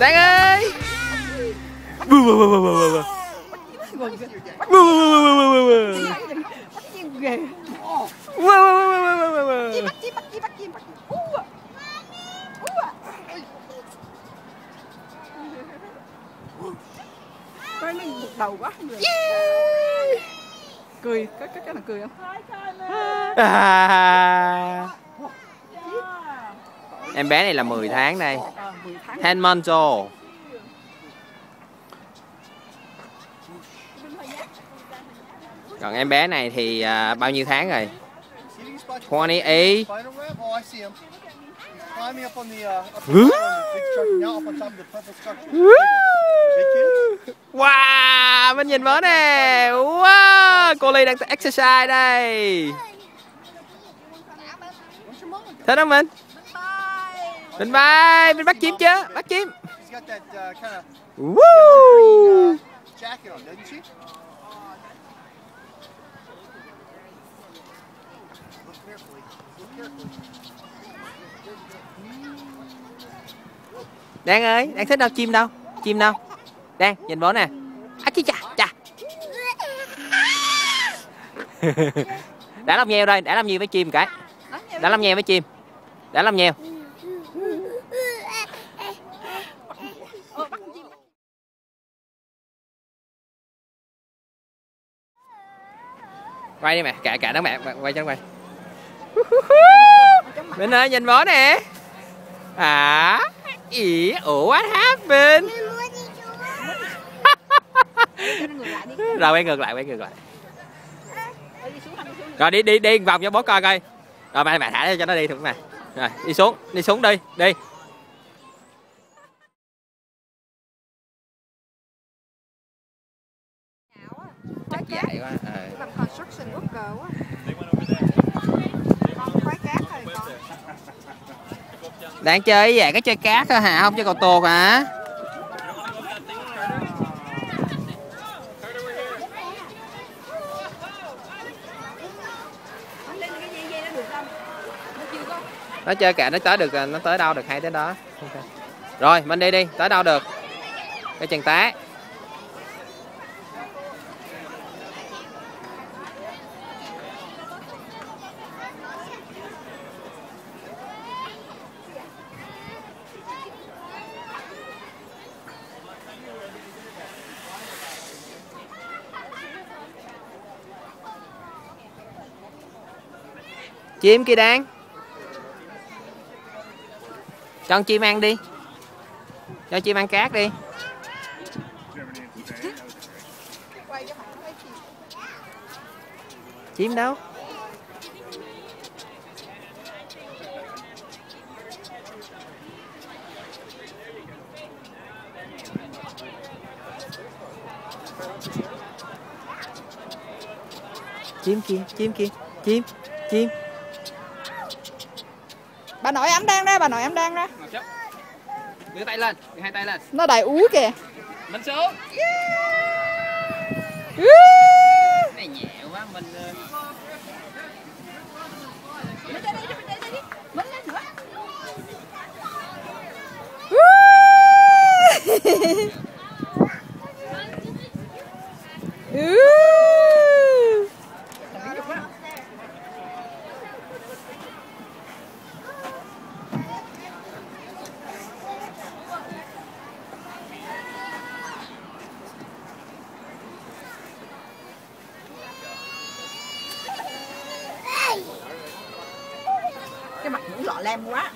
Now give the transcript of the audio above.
Đáng ơi Bù bù bù bù bù bù bù Bù bù bù bù bù bù à à coi nó một đầu quá người cười có có cái nào cười không à. Em bé này là 10 tháng đây ờ 10 Còn em bé này thì à, bao nhiêu tháng rồi? 28 Wow, mình nhìn với nè. Wow, cô Ly đang exercise đây. Thích không mình mình bay, mình bắt chim chưa? Bắt chim uh, Woo! jacket on, doesn't she? Look carefully. Look carefully. Đan ơi, Đan thích đâu? Chim đâu? Chim đâu? Đan, nhìn bố nè À chi chà, chà Đã làm nheo đây, đã làm gì với chim cái Đã làm nheo với chim Đã làm nheo Quay đi mẹ, cả cả đó mẹ, quay cho nó quay. Minh ơi, nhìn bố nè. À, ý, ủa what happened? Rồi quay ngược lại, quay ngược lại. Rồi đi đi đi vòng cho bố coi coi. Rồi mẹ mẹ thả cho nó đi thử nè Rồi đi xuống, đi xuống đi, đi Chắc dại quá ờ. làm construction worker quá Đang chơi vậy cái chơi cát thôi hả, không chơi cầu tuột hả? nó chơi kệ nó tới được nó tới đâu được hay tới đó. Rồi, mình đi đi, tới đâu được. Cái chân té. Chim kia đang. Cho con chim ăn đi. Cho chim ăn cát đi. Chim đâu? Chim kia chim kia, chim chim bà nội em đang ra bà nội em đang ra. Đưa tay lên đưa hai tay lên. Nó đầy ú kìa. Mình xuống Ú. cái mặt mũi lọ lem quá.